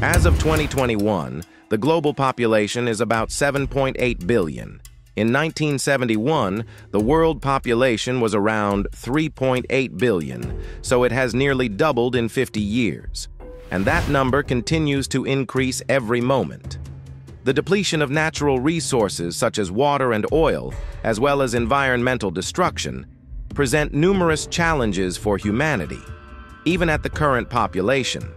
As of 2021, the global population is about 7.8 billion. In 1971, the world population was around 3.8 billion, so it has nearly doubled in 50 years. And that number continues to increase every moment. The depletion of natural resources such as water and oil, as well as environmental destruction, present numerous challenges for humanity, even at the current population.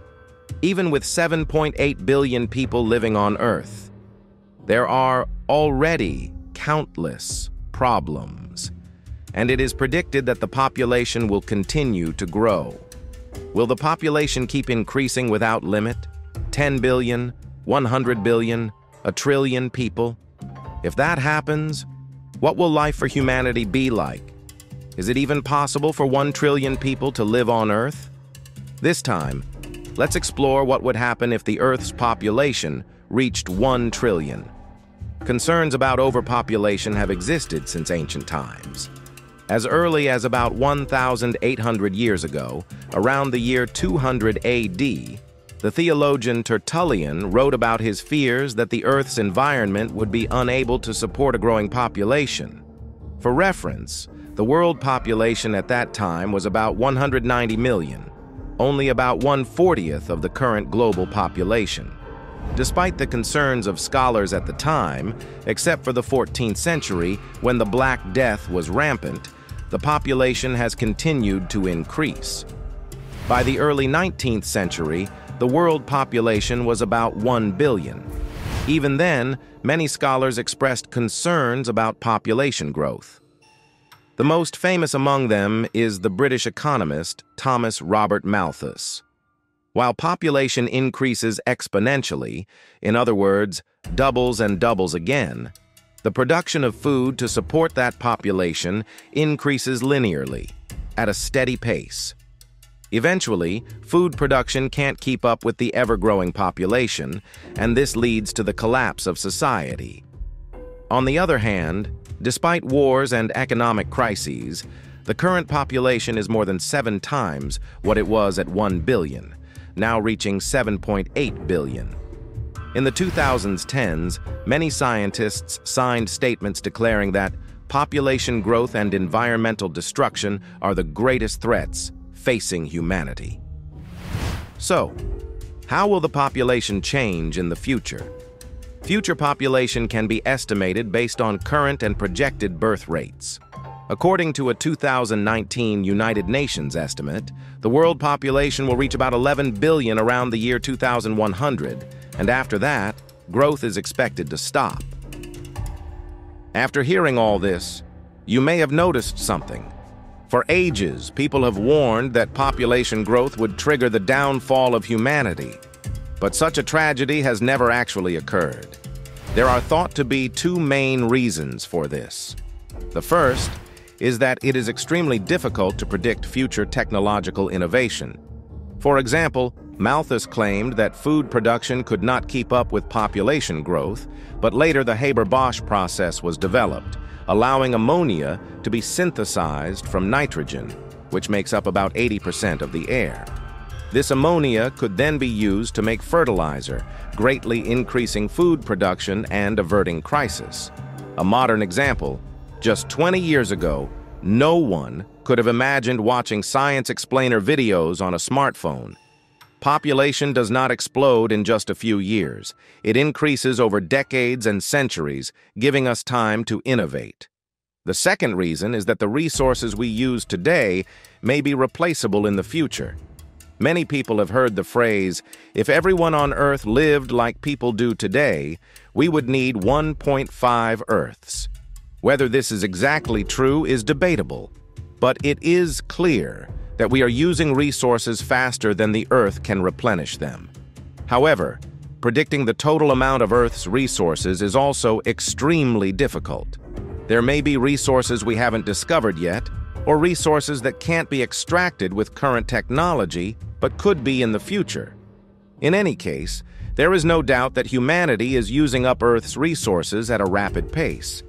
Even with 7.8 billion people living on Earth, there are already countless problems, and it is predicted that the population will continue to grow. Will the population keep increasing without limit? 10 billion, 100 billion, a trillion people? If that happens, what will life for humanity be like? Is it even possible for 1 trillion people to live on Earth? This time, let's explore what would happen if the Earth's population reached 1 trillion. Concerns about overpopulation have existed since ancient times. As early as about 1,800 years ago, around the year 200 AD, the theologian Tertullian wrote about his fears that the Earth's environment would be unable to support a growing population. For reference, the world population at that time was about 190 million, only one 140th of the current global population. Despite the concerns of scholars at the time, except for the 14th century when the Black Death was rampant, the population has continued to increase. By the early 19th century, the world population was about 1 billion. Even then, many scholars expressed concerns about population growth. The most famous among them is the British economist Thomas Robert Malthus. While population increases exponentially, in other words, doubles and doubles again, the production of food to support that population increases linearly, at a steady pace. Eventually, food production can't keep up with the ever-growing population, and this leads to the collapse of society. On the other hand, despite wars and economic crises, the current population is more than seven times what it was at 1 billion, now reaching 7.8 billion. In the 2010s, many scientists signed statements declaring that population growth and environmental destruction are the greatest threats facing humanity. So, how will the population change in the future? Future population can be estimated based on current and projected birth rates. According to a 2019 United Nations estimate, the world population will reach about 11 billion around the year 2100, and after that, growth is expected to stop. After hearing all this, you may have noticed something. For ages, people have warned that population growth would trigger the downfall of humanity. But such a tragedy has never actually occurred. There are thought to be two main reasons for this. The first is that it is extremely difficult to predict future technological innovation. For example, Malthus claimed that food production could not keep up with population growth, but later the Haber-Bosch process was developed, allowing ammonia to be synthesized from nitrogen, which makes up about 80% of the air. This ammonia could then be used to make fertilizer, greatly increasing food production and averting crisis. A modern example just 20 years ago, no one could have imagined watching Science Explainer videos on a smartphone. Population does not explode in just a few years. It increases over decades and centuries, giving us time to innovate. The second reason is that the resources we use today may be replaceable in the future. Many people have heard the phrase, if everyone on Earth lived like people do today, we would need 1.5 Earths. Whether this is exactly true is debatable, but it is clear that we are using resources faster than the Earth can replenish them. However, predicting the total amount of Earth's resources is also extremely difficult. There may be resources we haven't discovered yet, or resources that can't be extracted with current technology, but could be in the future. In any case, there is no doubt that humanity is using up Earth's resources at a rapid pace.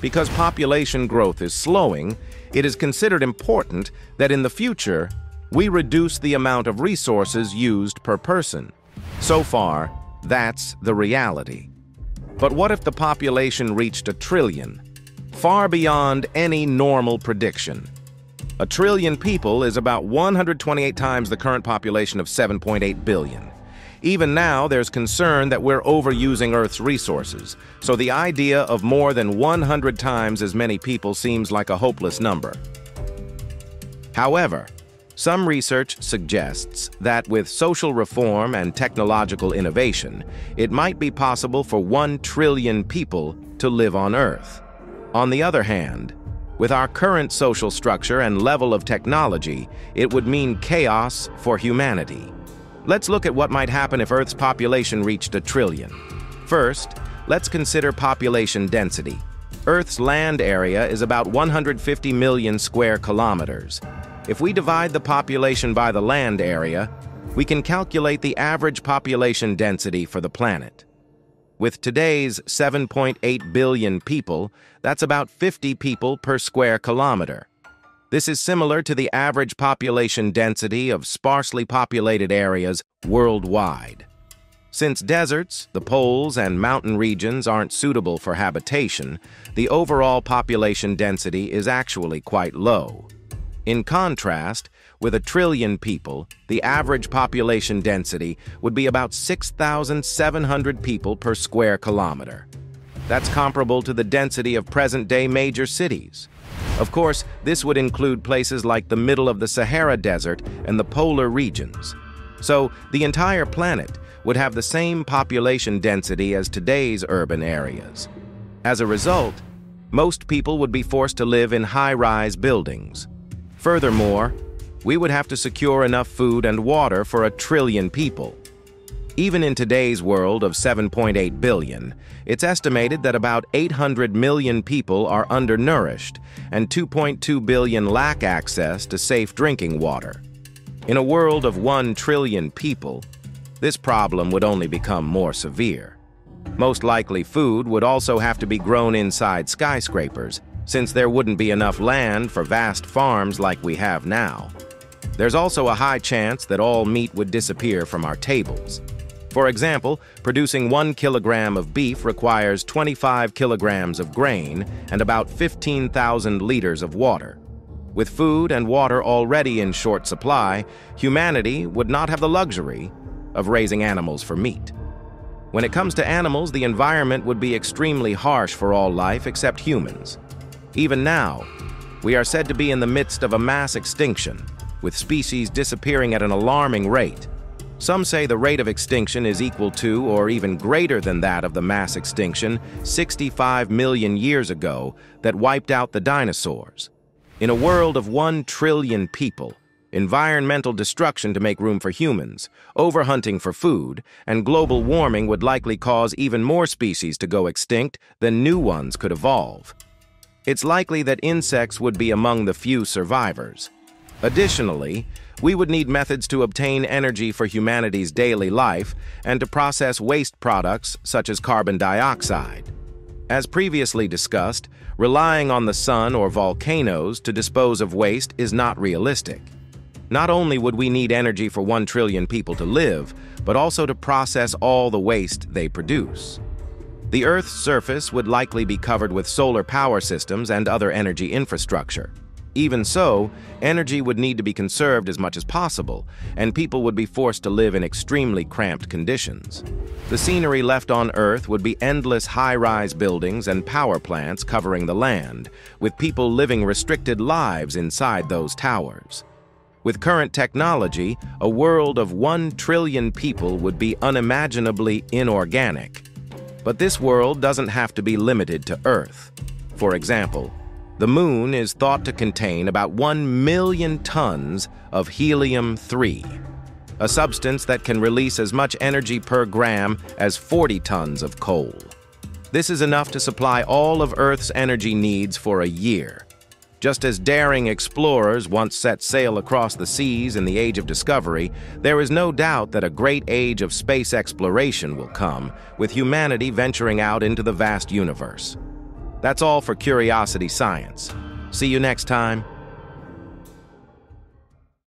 Because population growth is slowing, it is considered important that in the future, we reduce the amount of resources used per person. So far, that's the reality. But what if the population reached a trillion? Far beyond any normal prediction. A trillion people is about 128 times the current population of 7.8 billion. Even now, there's concern that we're overusing Earth's resources, so the idea of more than 100 times as many people seems like a hopeless number. However, some research suggests that with social reform and technological innovation, it might be possible for 1 trillion people to live on Earth. On the other hand, with our current social structure and level of technology, it would mean chaos for humanity. Let's look at what might happen if Earth's population reached a trillion. First, let's consider population density. Earth's land area is about 150 million square kilometers. If we divide the population by the land area, we can calculate the average population density for the planet. With today's 7.8 billion people, that's about 50 people per square kilometer. This is similar to the average population density of sparsely populated areas worldwide. Since deserts, the poles, and mountain regions aren't suitable for habitation, the overall population density is actually quite low. In contrast, with a trillion people, the average population density would be about 6,700 people per square kilometer. That's comparable to the density of present-day major cities. Of course, this would include places like the middle of the Sahara Desert and the polar regions. So, the entire planet would have the same population density as today's urban areas. As a result, most people would be forced to live in high-rise buildings. Furthermore, we would have to secure enough food and water for a trillion people. Even in today's world of 7.8 billion, it's estimated that about 800 million people are undernourished and 2.2 billion lack access to safe drinking water. In a world of 1 trillion people, this problem would only become more severe. Most likely food would also have to be grown inside skyscrapers, since there wouldn't be enough land for vast farms like we have now. There's also a high chance that all meat would disappear from our tables. For example, producing one kilogram of beef requires 25 kilograms of grain and about 15,000 liters of water. With food and water already in short supply, humanity would not have the luxury of raising animals for meat. When it comes to animals, the environment would be extremely harsh for all life except humans. Even now, we are said to be in the midst of a mass extinction, with species disappearing at an alarming rate. Some say the rate of extinction is equal to or even greater than that of the mass extinction 65 million years ago that wiped out the dinosaurs. In a world of 1 trillion people, environmental destruction to make room for humans, overhunting for food, and global warming would likely cause even more species to go extinct than new ones could evolve. It's likely that insects would be among the few survivors. Additionally, we would need methods to obtain energy for humanity's daily life and to process waste products such as carbon dioxide. As previously discussed, relying on the sun or volcanoes to dispose of waste is not realistic. Not only would we need energy for 1 trillion people to live, but also to process all the waste they produce. The Earth's surface would likely be covered with solar power systems and other energy infrastructure. Even so, energy would need to be conserved as much as possible, and people would be forced to live in extremely cramped conditions. The scenery left on Earth would be endless high-rise buildings and power plants covering the land, with people living restricted lives inside those towers. With current technology, a world of one trillion people would be unimaginably inorganic. But this world doesn't have to be limited to Earth. For example, the moon is thought to contain about 1 million tons of helium-3, a substance that can release as much energy per gram as 40 tons of coal. This is enough to supply all of Earth's energy needs for a year. Just as daring explorers once set sail across the seas in the Age of Discovery, there is no doubt that a great age of space exploration will come, with humanity venturing out into the vast universe. That's all for CurioCity Science. See you next time.